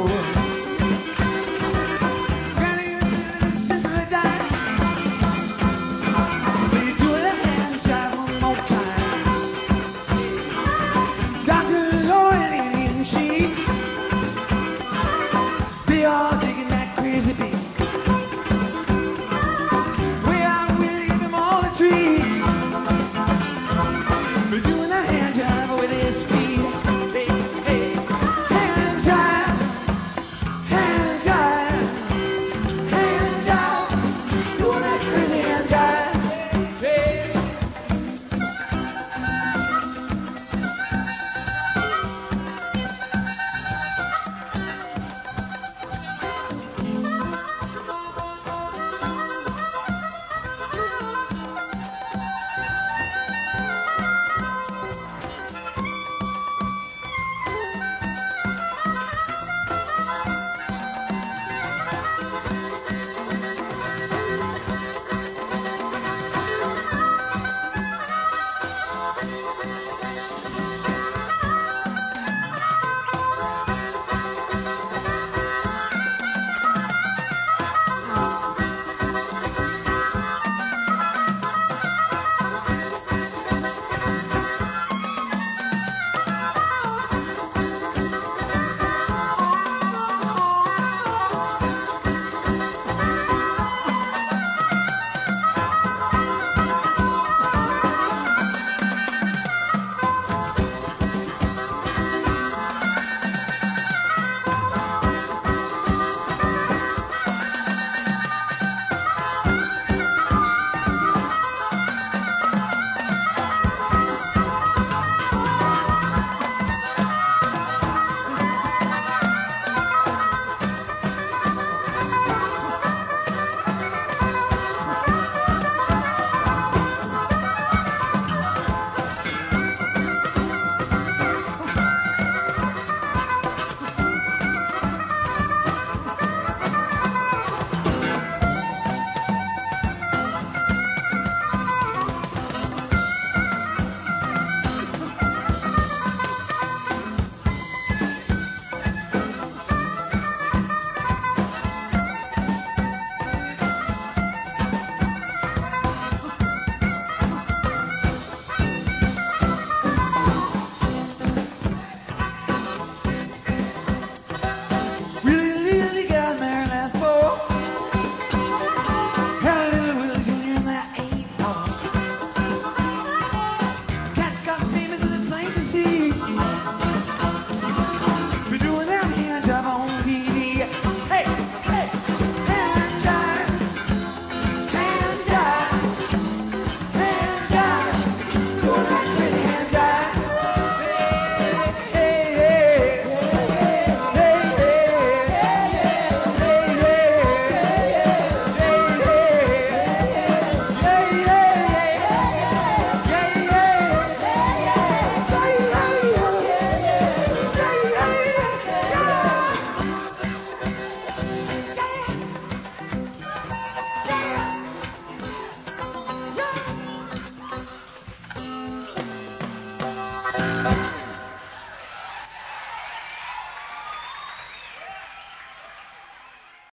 amor. Bye.